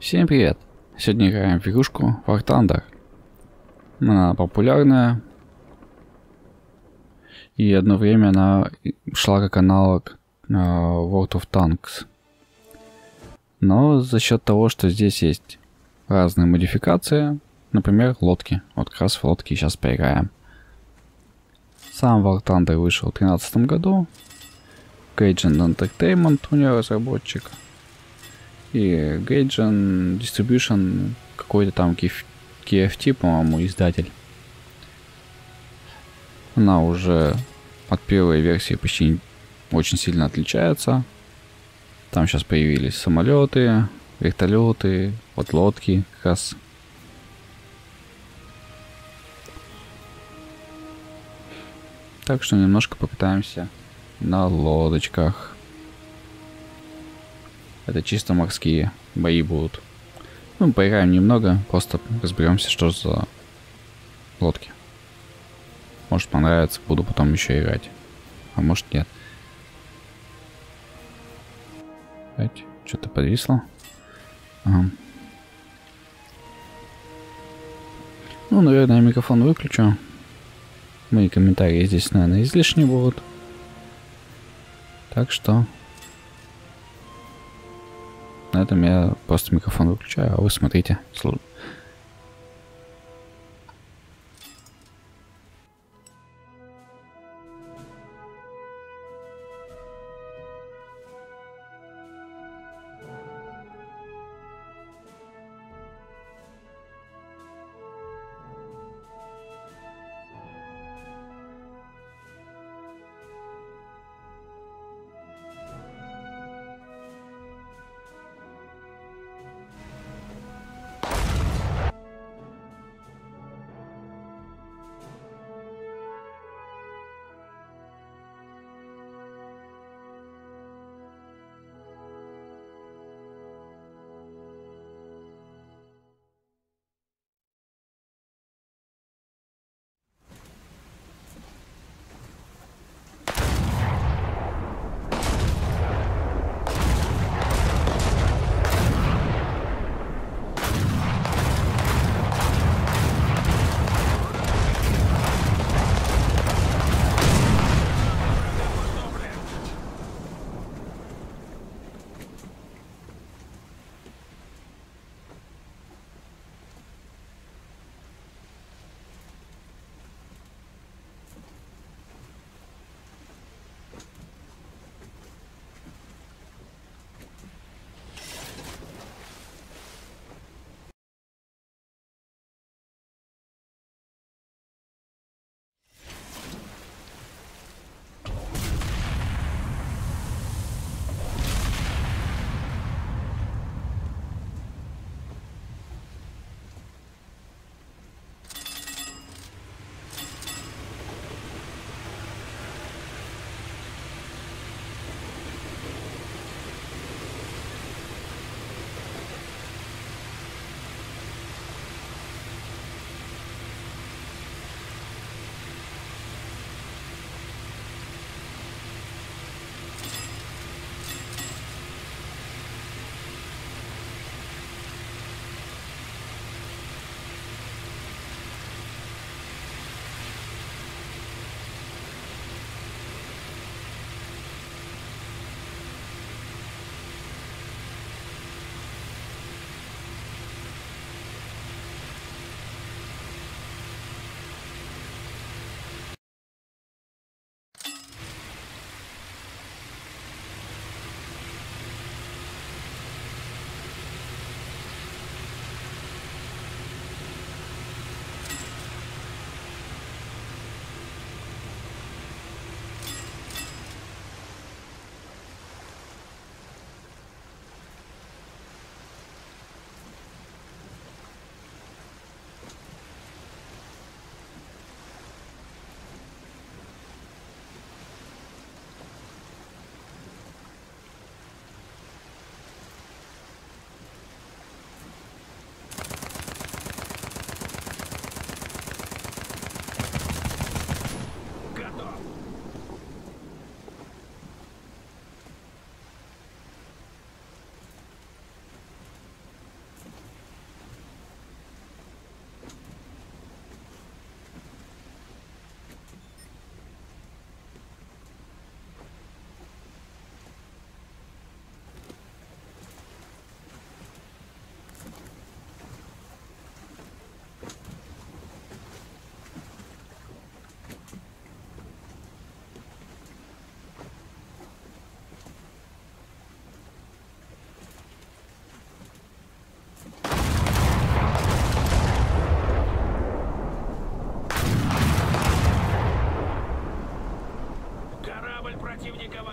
Всем привет! Сегодня играем в игрушку War Thunder. Она популярная. И одно время она шла как аналог uh, World of Tanks. Но за счет того, что здесь есть разные модификации, например, лодки. Вот как раз в лодки сейчас поиграем. Сам War Thunder вышел в 2013 году. Gaijin Entertainment у нее разработчик и Gaijin Distribution, какой-то там KFT, по-моему, издатель. Она уже от первой версии почти очень сильно отличается. Там сейчас появились самолеты, вертолеты, вот лодки как раз. Так что немножко попытаемся на лодочках. Это чисто морские бои будут. Ну, поиграем немного, просто разберемся, что за лодки. Может понравится, буду потом еще играть. А может нет. Что-то подвисло. Ага. Ну, наверное, я микрофон выключу. Мои комментарии здесь, наверное, излишни будут. Так что на этом я просто микрофон выключаю, а вы смотрите,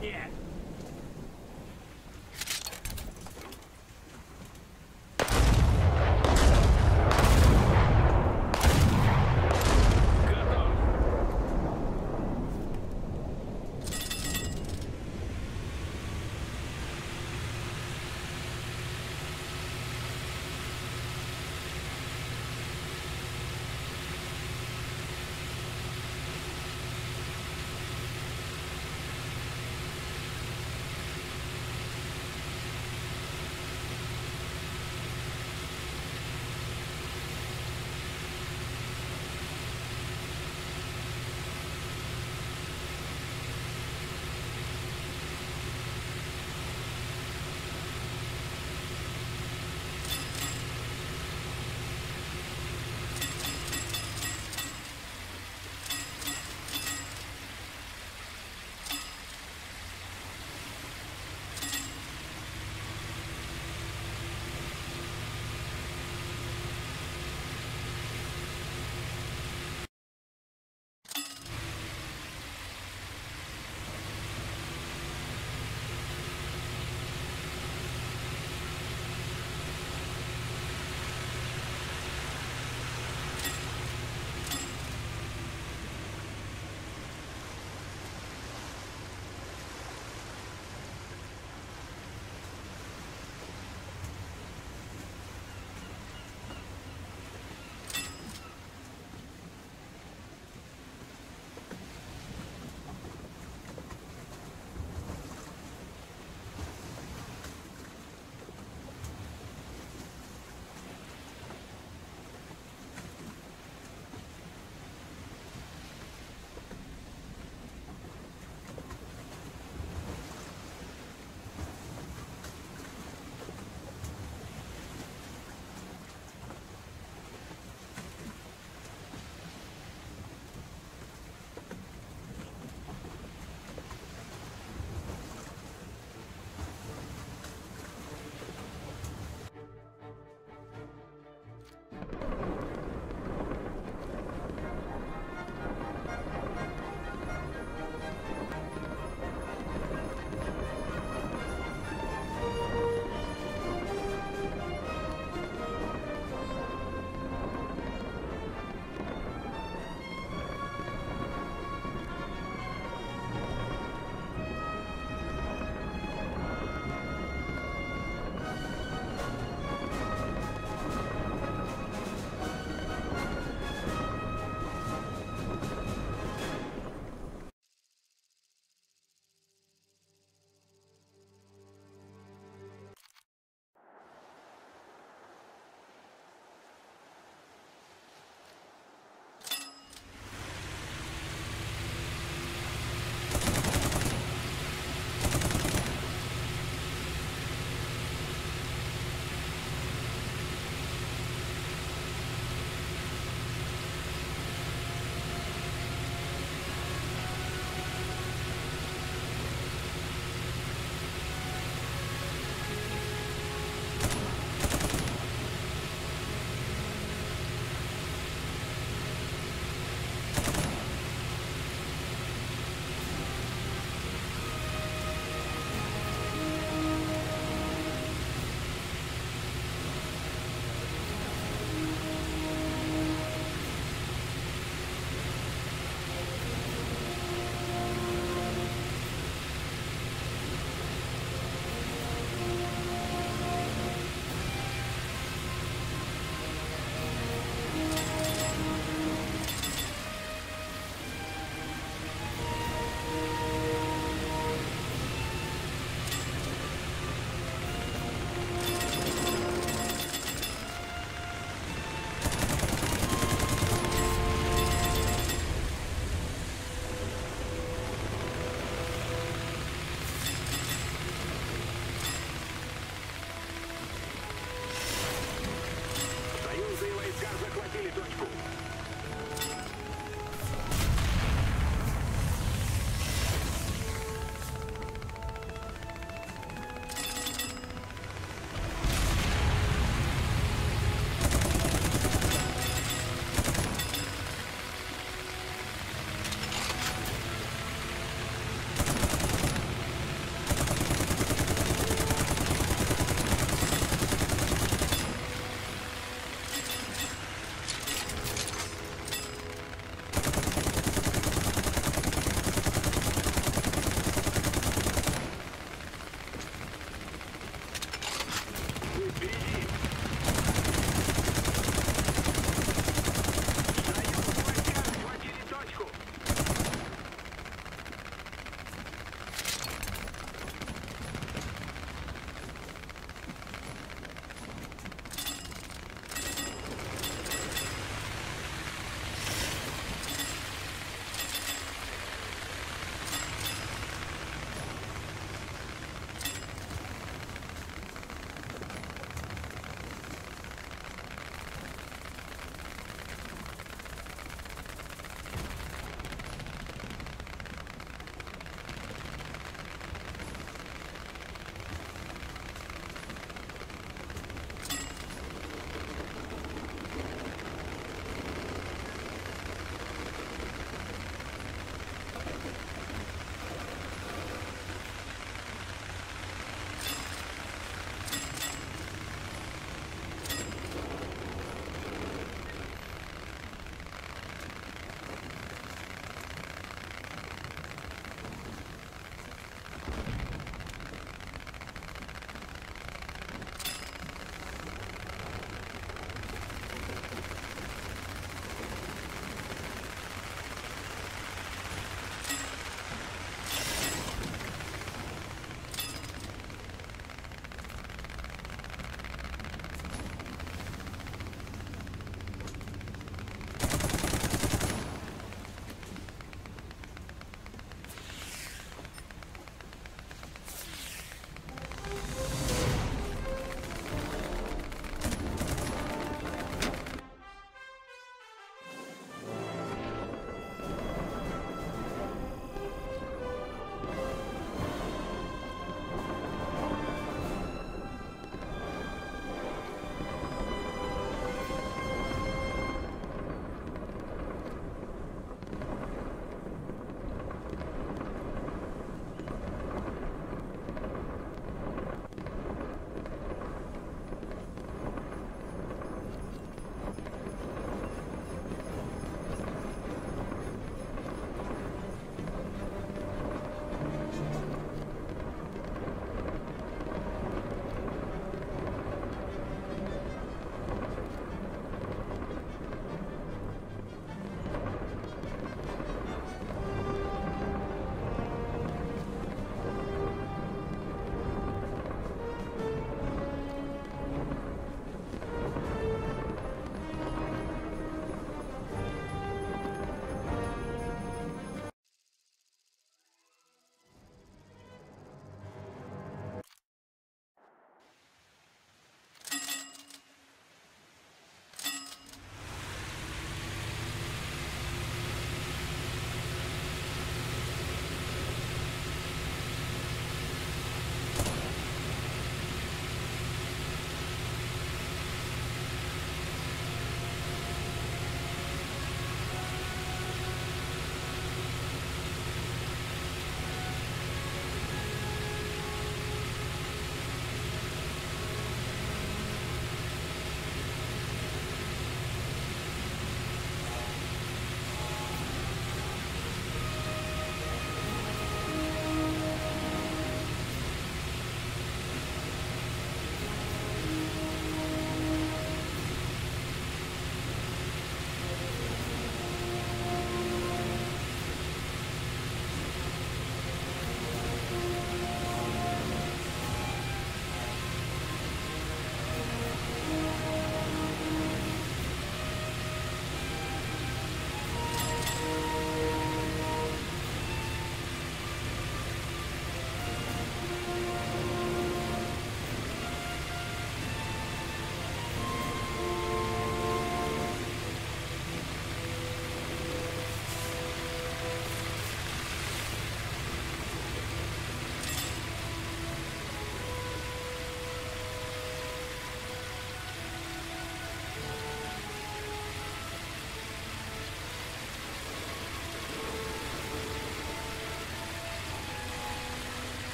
Yeah.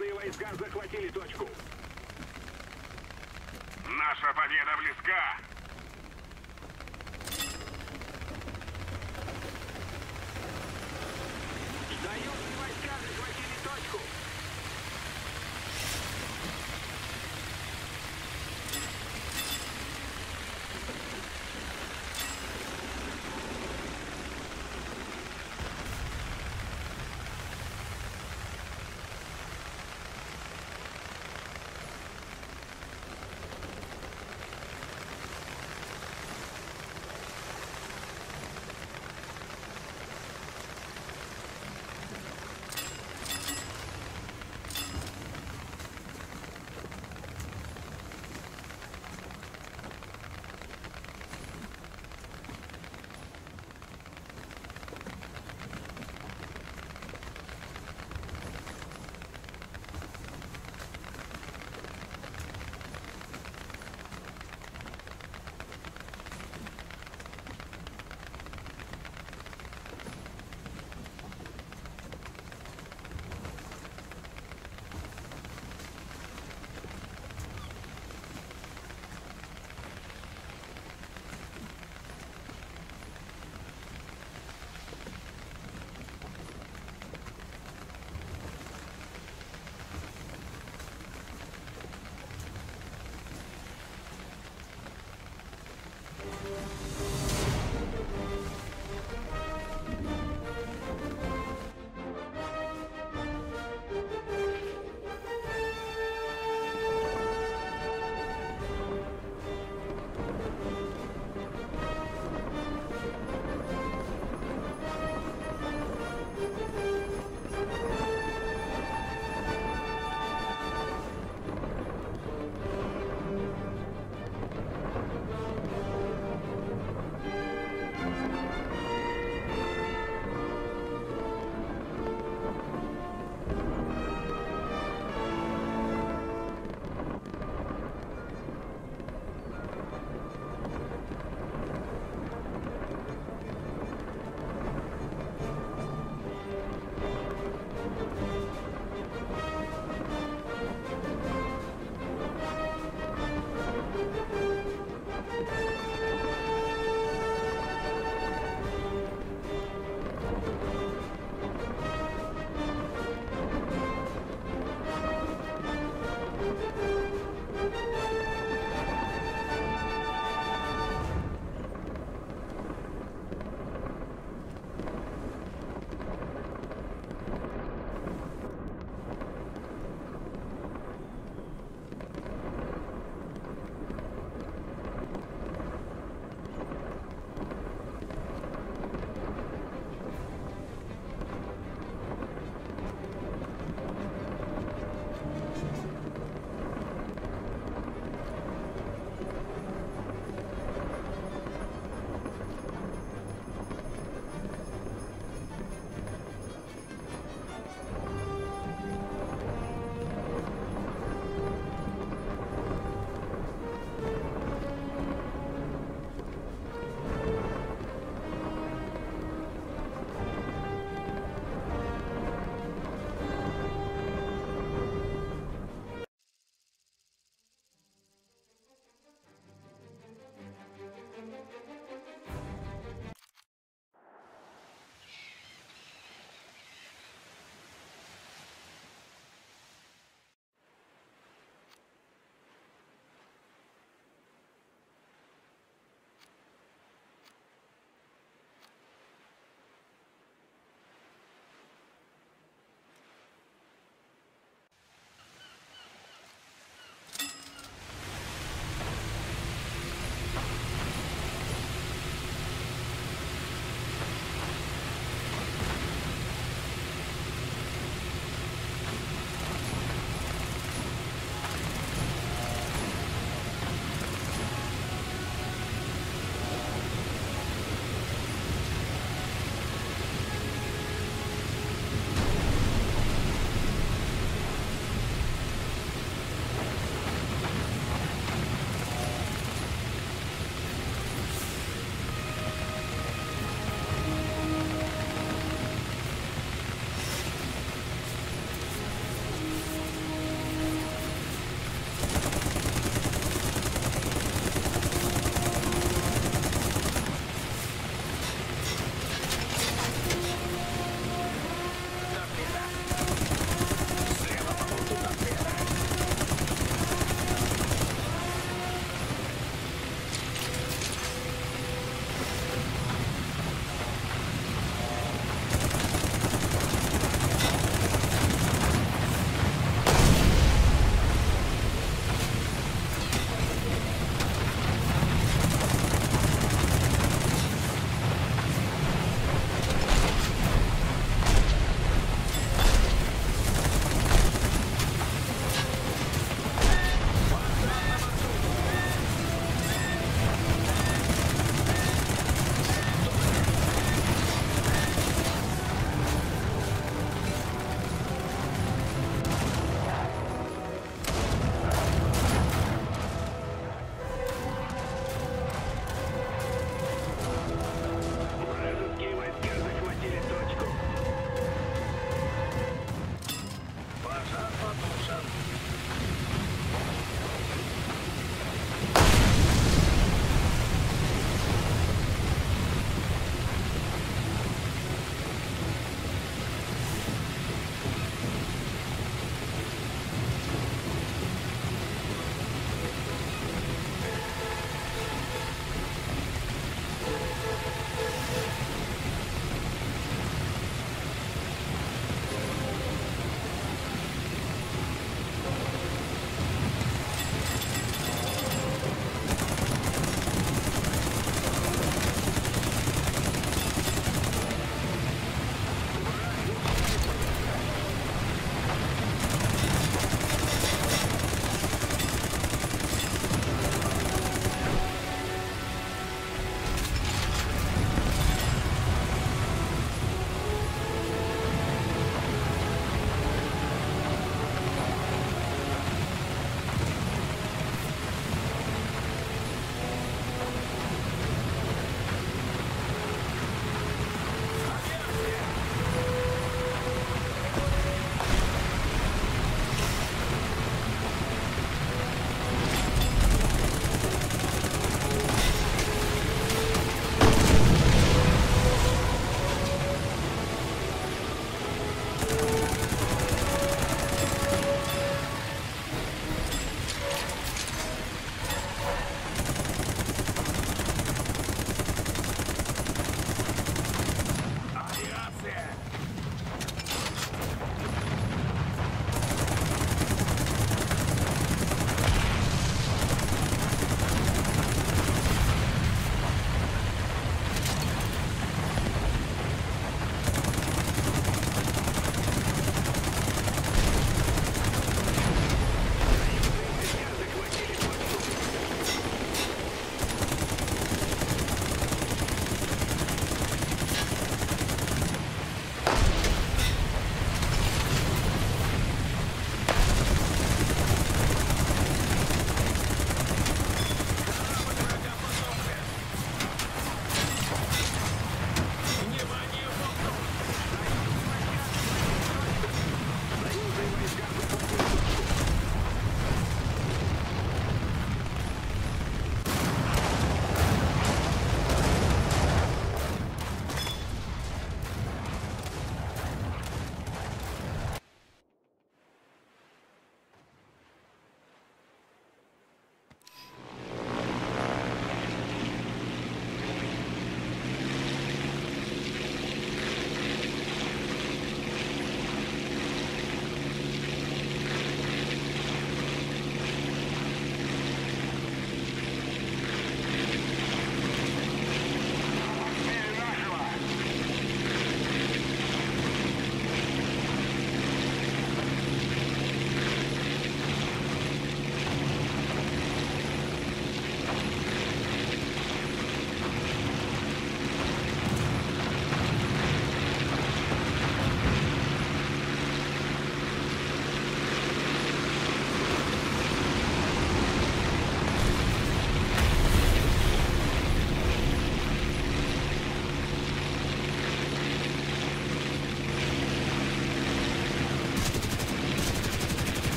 Союзные войска захватили точку. Наша победа близка!